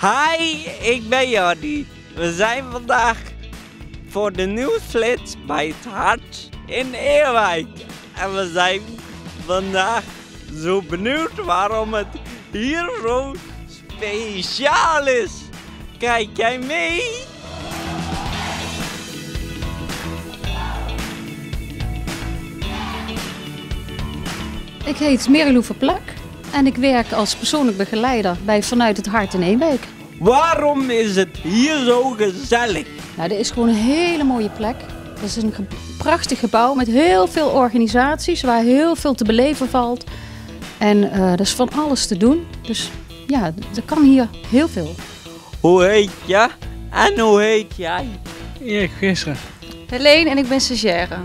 Hi, ik ben Jordi. We zijn vandaag voor de nieuwsflits bij het Hart in Eerwijk. En we zijn vandaag zo benieuwd waarom het hier zo speciaal is. Kijk jij mee? Ik heet Merilou Verplak en ik werk als persoonlijk begeleider bij Vanuit het Hart in Eenwijk. Waarom is het hier zo gezellig? Nou, dit is gewoon een hele mooie plek. Het is een ge- prachtig gebouw met heel veel organisaties waar heel veel te beleven valt. En eh er is van alles te doen. Dus ja, er kan hier heel veel. Hoe heet je? En hoe heet jij? Erik Visser. Helene en ik ben stagiaire.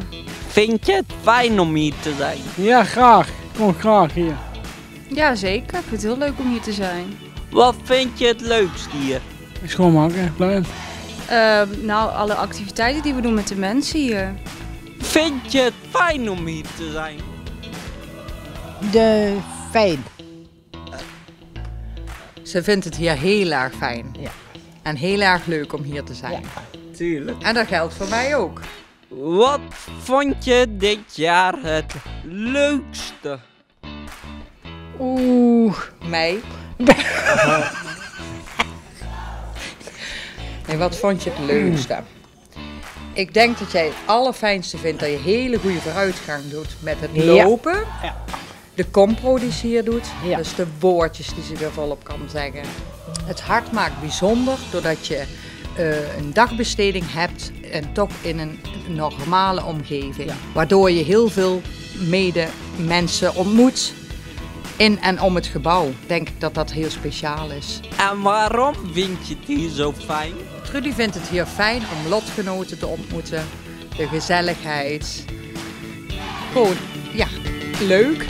Vind je het fijn om hier te zijn? Ja, graag. Ik Kom graag hier. Ja, zeker. Ik vind het heel leuk om hier te zijn. Wat vind je het leukst hier? Schoonmaken, blijf. Ehm, nou, alle activiteiten die we doen met de mensen hier. Vind je het fijn om hier te zijn? De fijn. Ze vindt het hier heel erg fijn. Ja. En heel erg leuk om hier te zijn. Tuurlijk. En dat geldt voor mij ook. Wat vond je dit jaar het leukste? Oeh, mij. en wat vond je het leukste? Ik denk dat jij het allerfijnste vindt dat je hele goede vooruitgang doet met het lopen. Ja. De compro die ze hier doet. Ja. Dus de woordjes die ze weer volop kan zeggen. Het hart maakt bijzonder doordat je eh, een dagbesteding hebt en toch in een normale omgeving. Waardoor je heel veel mede mensen ontmoet in en om het gebouw. Denk ik dat dat heel speciaal is. En waarom vind je het hier zo fijn? Trudy vindt het hier fijn om lotgenoten te ontmoeten. De gezelligheid. Gewoon, ja, leuk.